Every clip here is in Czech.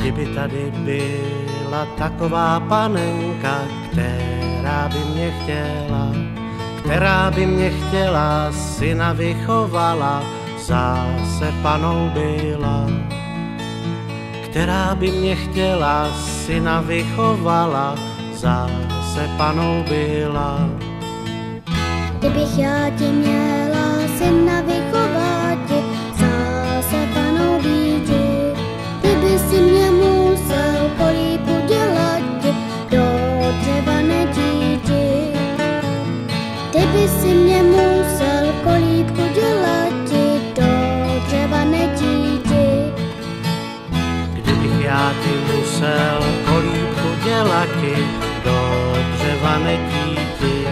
Kdyby tady byla taková panenka, která by mě chtěla, která by mě chtěla, syna vychovala, zase panou byla. Která by mě chtěla, syna vychovala, zase panou byla. Kdybych já ti měla ti musel kolíbku dělati, do dřeva netíti,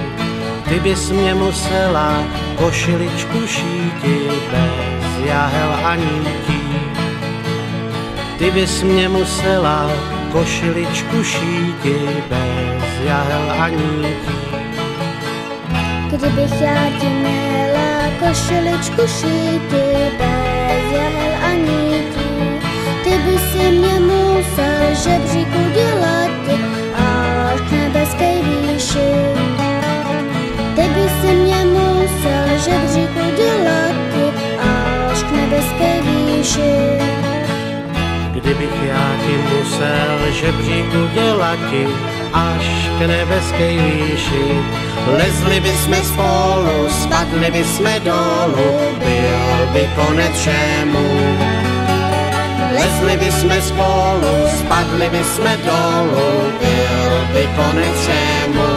ty bys mě musela košiličku šíti bez jahel a nítí. Ty bys mě musela košiličku šíti bez jahel a nítí. Kdybych já ti měla košiličku šíti bez jahel výši. Kdybych já ti musel žebříku dělati až k nebeské výši. Lezli by jsme spolu, spadli by jsme dolů, byl by konec všemu. Lezli by jsme spolu, spadli by jsme dolů, byl by konec všemu.